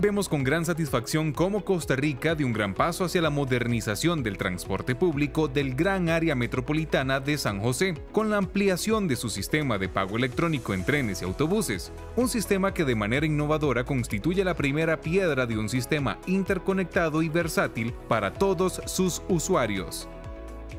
vemos con gran satisfacción cómo Costa Rica dio un gran paso hacia la modernización del transporte público del gran área metropolitana de San José, con la ampliación de su sistema de pago electrónico en trenes y autobuses, un sistema que de manera innovadora constituye la primera piedra de un sistema interconectado y versátil para todos sus usuarios.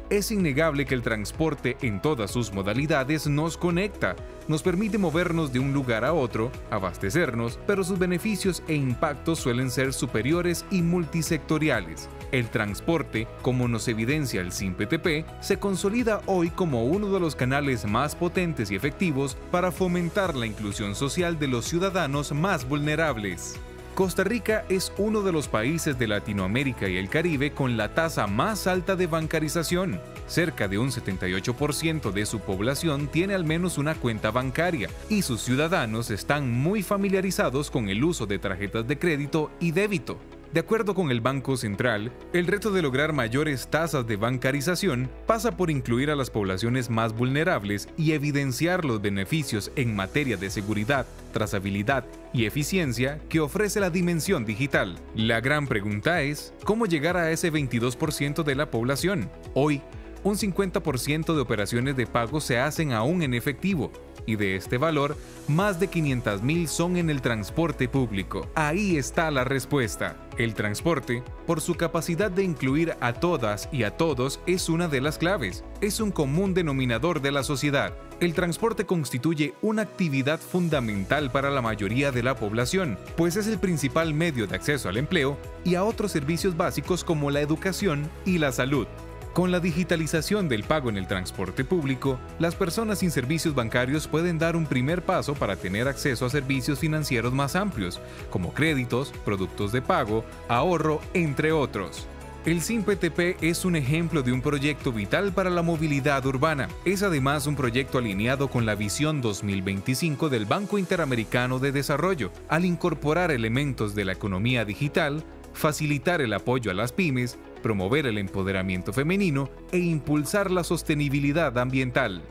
Es innegable que el transporte en todas sus modalidades nos conecta, nos permite movernos de un lugar a otro, abastecernos, pero sus beneficios e impactos suelen ser superiores y multisectoriales. El transporte, como nos evidencia el SIMPTP, se consolida hoy como uno de los canales más potentes y efectivos para fomentar la inclusión social de los ciudadanos más vulnerables. Costa Rica es uno de los países de Latinoamérica y el Caribe con la tasa más alta de bancarización. Cerca de un 78% de su población tiene al menos una cuenta bancaria y sus ciudadanos están muy familiarizados con el uso de tarjetas de crédito y débito. De acuerdo con el Banco Central, el reto de lograr mayores tasas de bancarización pasa por incluir a las poblaciones más vulnerables y evidenciar los beneficios en materia de seguridad, trazabilidad y eficiencia que ofrece la dimensión digital. La gran pregunta es, ¿cómo llegar a ese 22% de la población? Hoy, un 50% de operaciones de pago se hacen aún en efectivo, y de este valor, más de 500.000 son en el transporte público. Ahí está la respuesta. El transporte, por su capacidad de incluir a todas y a todos, es una de las claves. Es un común denominador de la sociedad. El transporte constituye una actividad fundamental para la mayoría de la población, pues es el principal medio de acceso al empleo y a otros servicios básicos como la educación y la salud. Con la digitalización del pago en el transporte público, las personas sin servicios bancarios pueden dar un primer paso para tener acceso a servicios financieros más amplios, como créditos, productos de pago, ahorro, entre otros. El SIMPTP es un ejemplo de un proyecto vital para la movilidad urbana. Es además un proyecto alineado con la visión 2025 del Banco Interamericano de Desarrollo, al incorporar elementos de la economía digital, facilitar el apoyo a las pymes, promover el empoderamiento femenino e impulsar la sostenibilidad ambiental.